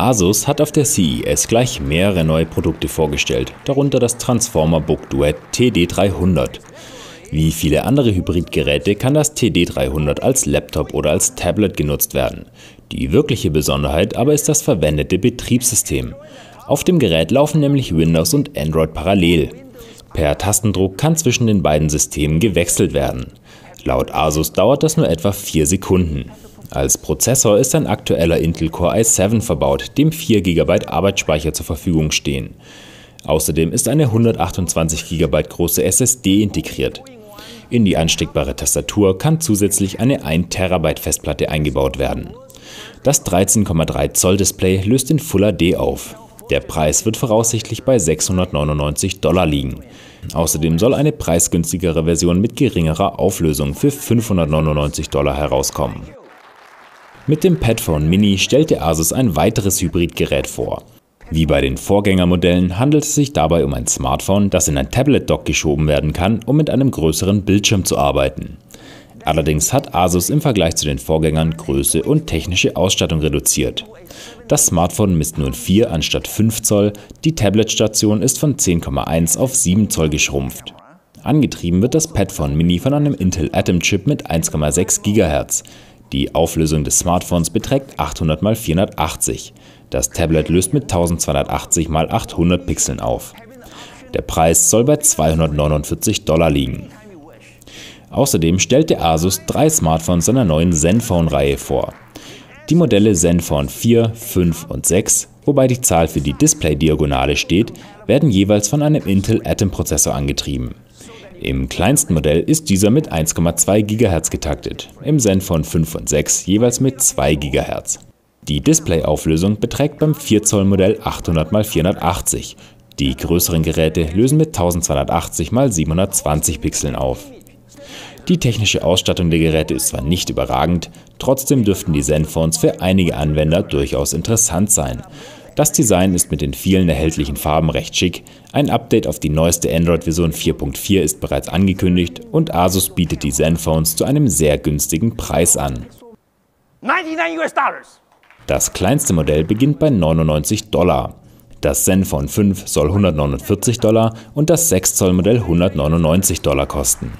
Asus hat auf der CES gleich mehrere neue Produkte vorgestellt, darunter das Transformer Book Duet TD300. Wie viele andere Hybridgeräte kann das TD300 als Laptop oder als Tablet genutzt werden. Die wirkliche Besonderheit aber ist das verwendete Betriebssystem. Auf dem Gerät laufen nämlich Windows und Android parallel. Per Tastendruck kann zwischen den beiden Systemen gewechselt werden. Laut Asus dauert das nur etwa 4 Sekunden. Als Prozessor ist ein aktueller Intel Core i7 verbaut, dem 4 GB Arbeitsspeicher zur Verfügung stehen. Außerdem ist eine 128 GB große SSD integriert. In die ansteckbare Tastatur kann zusätzlich eine 1 TB Festplatte eingebaut werden. Das 13,3 Zoll Display löst in Full HD auf. Der Preis wird voraussichtlich bei 699 Dollar liegen. Außerdem soll eine preisgünstigere Version mit geringerer Auflösung für 599 Dollar herauskommen. Mit dem Padphone Mini stellte Asus ein weiteres Hybridgerät vor. Wie bei den Vorgängermodellen handelt es sich dabei um ein Smartphone, das in ein Tablet-Dock geschoben werden kann, um mit einem größeren Bildschirm zu arbeiten. Allerdings hat Asus im Vergleich zu den Vorgängern Größe und technische Ausstattung reduziert. Das Smartphone misst nun 4 anstatt 5 Zoll, die Tablet-Station ist von 10,1 auf 7 Zoll geschrumpft. Angetrieben wird das Padphone Mini von einem Intel Atom Chip mit 1,6 GHz. Die Auflösung des Smartphones beträgt 800 x 480. Das Tablet löst mit 1280 x 800 Pixeln auf. Der Preis soll bei 249 Dollar liegen. Außerdem stellte Asus drei Smartphones seiner neuen Zenfone-Reihe vor. Die Modelle Zenfone 4, 5 und 6, wobei die Zahl für die Display-Diagonale steht, werden jeweils von einem Intel Atom-Prozessor angetrieben. Im kleinsten Modell ist dieser mit 1,2 GHz getaktet, im Zenfone 5 und 6 jeweils mit 2 GHz. Die Displayauflösung beträgt beim 4 Zoll Modell 800 x 480. Die größeren Geräte lösen mit 1280 x 720 Pixeln auf. Die technische Ausstattung der Geräte ist zwar nicht überragend, trotzdem dürften die Zenphones für einige Anwender durchaus interessant sein. Das Design ist mit den vielen erhältlichen Farben recht schick, ein Update auf die neueste Android-Version 4.4 ist bereits angekündigt und Asus bietet die Zenphones zu einem sehr günstigen Preis an. Das kleinste Modell beginnt bei 99 Dollar. Das Zenfone 5 soll 149 Dollar und das 6 Zoll Modell 199 Dollar kosten.